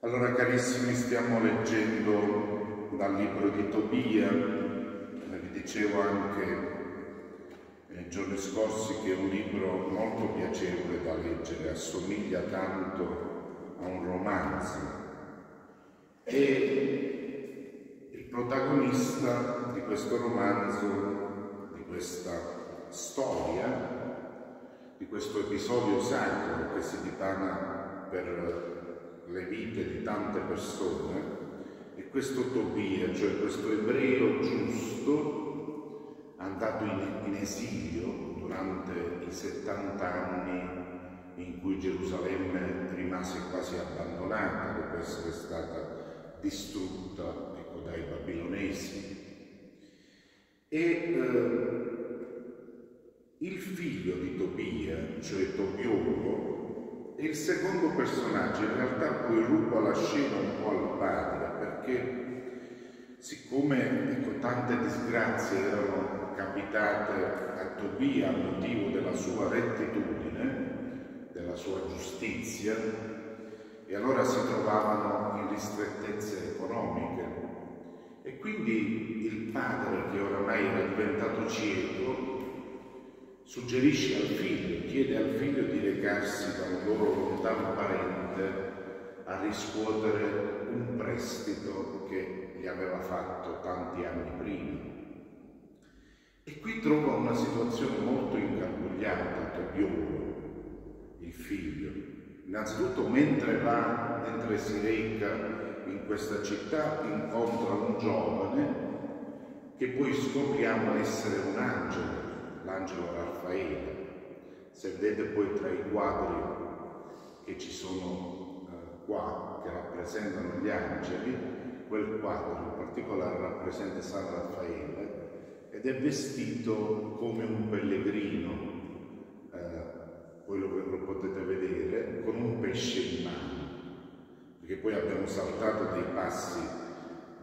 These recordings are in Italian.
Allora carissimi stiamo leggendo dal libro di Tobia, vi dicevo anche nei giorni scorsi che è un libro molto piacevole da leggere, assomiglia tanto a un romanzo. E il protagonista di questo romanzo, di questa storia, di questo episodio sacro che si dipana per le vite di tante persone e questo Tobia, cioè questo ebreo giusto andato in, in esilio durante i 70 anni in cui Gerusalemme rimase quasi abbandonata dopo essere stata distrutta ecco, dai babilonesi. E eh, il figlio di Tobia, cioè Tobiolo, e il secondo personaggio in realtà poi ruba la scena un po' al padre perché siccome ecco, tante disgrazie erano capitate a Tobia a motivo della sua rettitudine, della sua giustizia, e allora si trovavano in ristrettezze economiche. E quindi il padre, che oramai era diventato cieco, suggerisce al figlio, chiede al figlio di recarsi da un loro lontano parente a riscuotere un prestito che gli aveva fatto tanti anni prima. E qui trova una situazione molto ingarbugliata Tobiolo, il figlio. Innanzitutto mentre va, mentre si reca in questa città, incontra un giovane che poi scopriamo essere un angelo, l'angelo Raffaele. Se vedete poi tra i quadri che ci sono eh, qua, che rappresentano gli angeli, quel quadro in particolare rappresenta San Raffaele ed è vestito come un pellegrino, eh, poi lo, lo potete vedere, con un pesce in mano, perché poi abbiamo saltato dei passi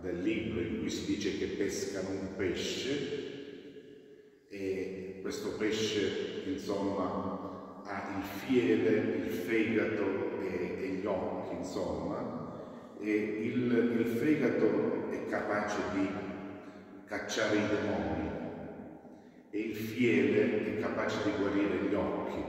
del libro in cui si dice che pescano un pesce e questo pesce insomma ha il fiele, il fegato e, e gli occhi insomma e il, il fegato è capace di cacciare i demoni e il fiele è capace di guarire gli occhi.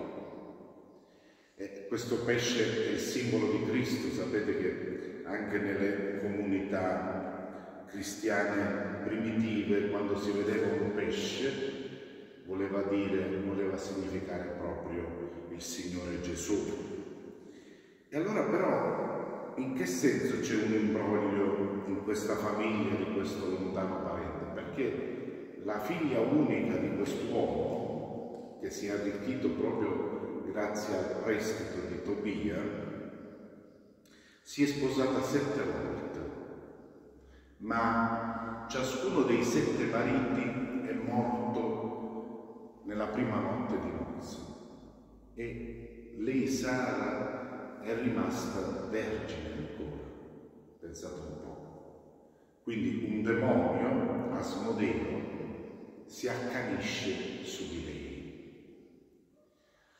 E questo pesce è il simbolo di Cristo, sapete che anche nelle comunità cristiane primitive quando si vedeva un pesce voleva dire, voleva significare proprio il Signore Gesù. E allora però in che senso c'è un imbroglio in questa famiglia di questo lontano parente? Perché la figlia unica di quest'uomo, che si è arricchito proprio grazie al prestito di Tobia, si è sposata sette volte, ma ciascuno dei sette mariti è morto prima notte di nozze e lei Sara è rimasta vergine ancora, pensate un po'. Quindi un demonio, Asmodeo, si accanisce su di lei.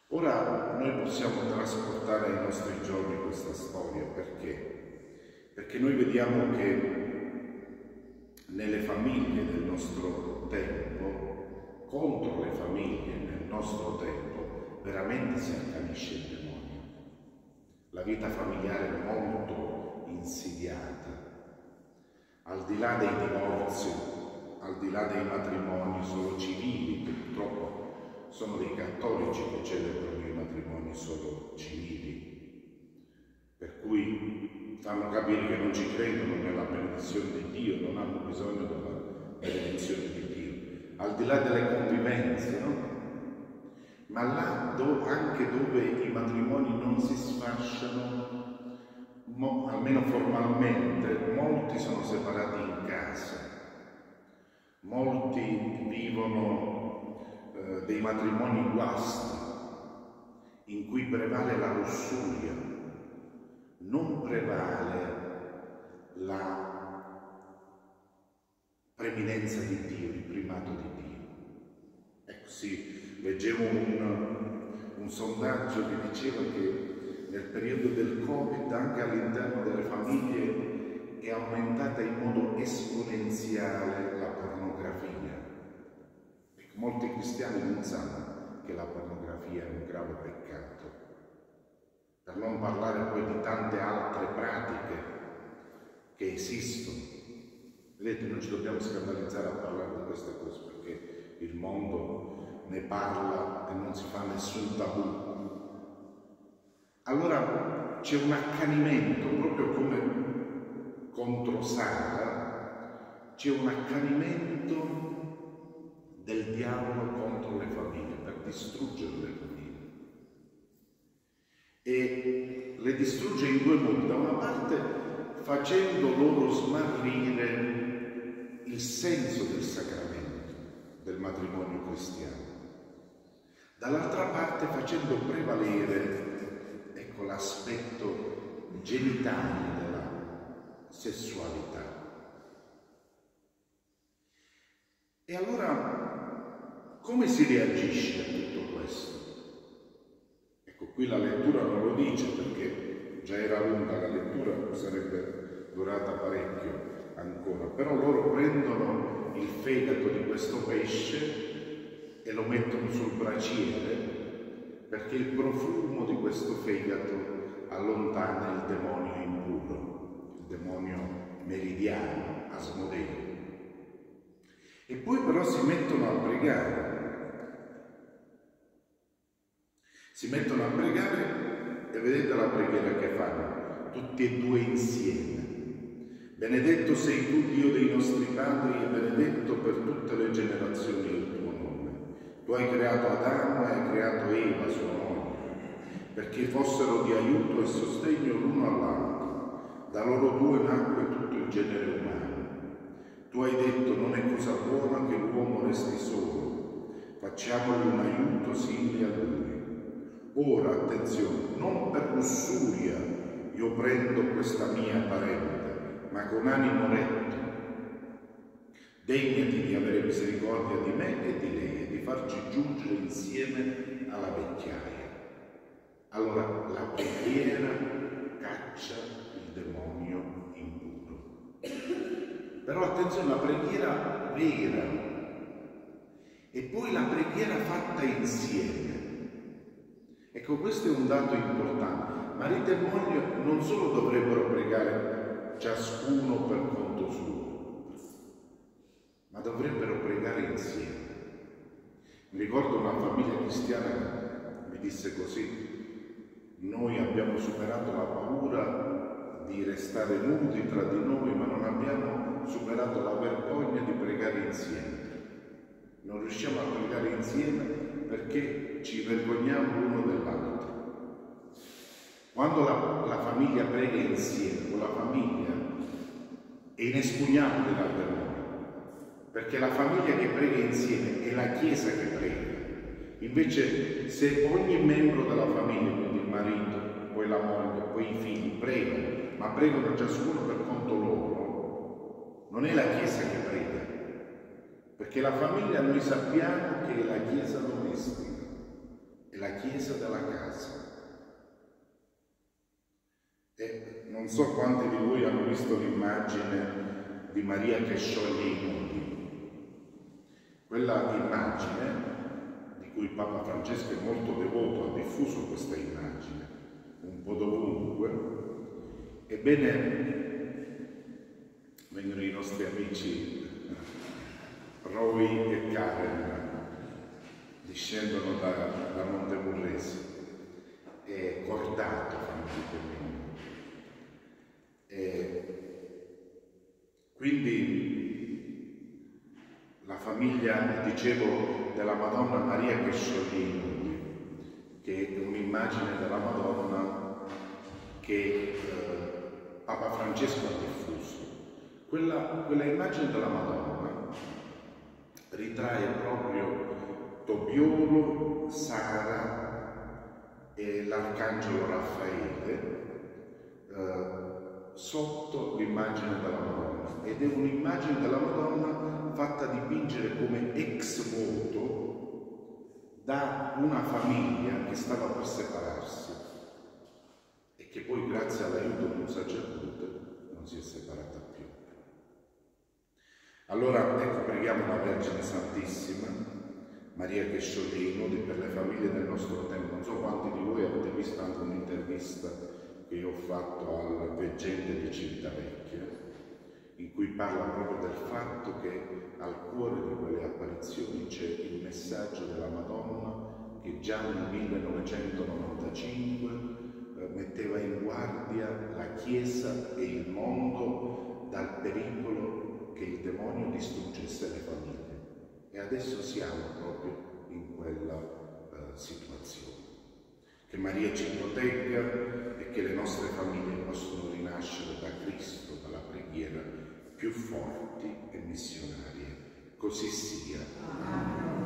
Ora noi possiamo trasportare ai nostri giorni questa storia perché? Perché noi vediamo che nelle famiglie del nostro tempo contro le famiglie nel nostro tempo veramente si accanisce il demonio. La vita familiare è molto insidiata. Al di là dei divorzi, al di là dei matrimoni solo civili, purtroppo sono dei cattolici che celebrano i matrimoni solo civili, per cui fanno capire che non ci credono nella benedizione di Dio, non hanno bisogno della benedizione di Dio al di là delle convivenze, no? ma là do, anche dove i matrimoni non si sfasciano, mo, almeno formalmente, molti sono separati in casa, molti vivono eh, dei matrimoni guasti, in cui prevale la lussuria, non prevale la preminenza di Dio, primato di Dio. Ecco sì, leggevo un, un sondaggio che diceva che nel periodo del Covid anche all'interno delle famiglie è aumentata in modo esponenziale la pornografia. Ecco, molti cristiani non sanno che la pornografia è un grave peccato, per non parlare poi di tante altre pratiche che esistono. Vedete, non ci dobbiamo scandalizzare a parlare di queste cose perché il mondo ne parla e non si fa nessun tabù allora c'è un accanimento, proprio come contro Sara, c'è un accanimento del diavolo contro le famiglie, per distruggere le famiglie. E le distrugge in due modi. Da una parte facendo loro smarrire il senso del sacramento del matrimonio cristiano. Dall'altra parte facendo prevalere ecco l'aspetto genitale della sessualità. E allora come si reagisce a tutto questo? Ecco, qui la lettura non lo dice perché già era lunga la lettura, sarebbe durata parecchio ancora, però loro prendono il fegato di questo pesce e lo mettono sul braciere perché il profumo di questo fegato allontana il demonio impuro, il demonio meridiano, Asmodeo. E poi però si mettono a pregare. Si mettono a pregare e vedete la preghiera che fanno, tutti e due insieme. Benedetto sei tu, Dio dei nostri padri, e benedetto per tutte le generazioni del tuo tu hai creato Adamo e hai creato Eva, sua moglie, perché fossero di aiuto e sostegno l'uno all'altro. Da loro due nacque tutto il genere umano. Tu hai detto non è cosa buona che l'uomo resti solo, facciamogli un aiuto simile a lui. Ora, attenzione, non per lussuria io prendo questa mia parente, ma con animo retto. Degnati di avere misericordia di me e di lei farci giungere insieme alla vecchiaia. Allora la preghiera caccia il demonio impuro. Però attenzione, la preghiera vera e poi la preghiera fatta insieme. Ecco, questo è un dato importante. Marito e moglie non solo dovrebbero pregare ciascuno per conto suo, ma dovrebbero pregare insieme. Mi ricordo una famiglia cristiana che mi disse così, noi abbiamo superato la paura di restare nudi tra di noi, ma non abbiamo superato la vergogna di pregare insieme. Non riusciamo a pregare insieme perché ci vergogniamo l'uno dell'altro. Quando la, famiglia prega insieme, con la famiglia è inespugnabile dal demonio perché la famiglia che prega insieme è la Chiesa che prega. Invece se ogni membro della famiglia, quindi il marito, poi la moglie, poi i figli, pregano, ma pregano ciascuno per conto loro, non è la Chiesa che prega, perché la famiglia noi sappiamo che è la Chiesa domestica, è la Chiesa della casa. E non so quanti di voi hanno visto l'immagine di Maria che scioglie i nodi. Quella immagine, di cui Papa Francesco è molto devoto, ha diffuso questa immagine un po' dovunque, ebbene vengono i nostri amici Roy e Karen, discendono da, da Montemurresi, e Cordato fanno e quindi la famiglia, dicevo, della Madonna Maria che nudi, che è un'immagine della Madonna che eh, Papa Francesco ha diffuso. Quella, quella immagine della Madonna ritrae proprio Tobiolo, Sara e l'Arcangelo Raffaele eh, sotto l'immagine della Madonna ed è un'immagine della Madonna fatta dipingere come ex voto da una famiglia che stava per separarsi. che poi grazie all'aiuto di un sacerdote non si è separata più. Allora ecco preghiamo la Vergine Santissima, Maria che scioglie i nodi per le famiglie del nostro tempo. Non so quanti di voi avete visto anche un'intervista che io ho fatto al veggente di Civitavecchia, parla proprio del fatto che al cuore di quelle apparizioni c'è il messaggio della Madonna che già nel 1995 eh, metteva in guardia la Chiesa e il mondo dal pericolo che il demonio distruggesse le famiglie. E adesso siamo proprio in quella uh, situazione. Che Maria ci protegga e che le nostre famiglie possano rinascere da Cristo, dalla preghiera più forti e missionarie. Così sia. Amen.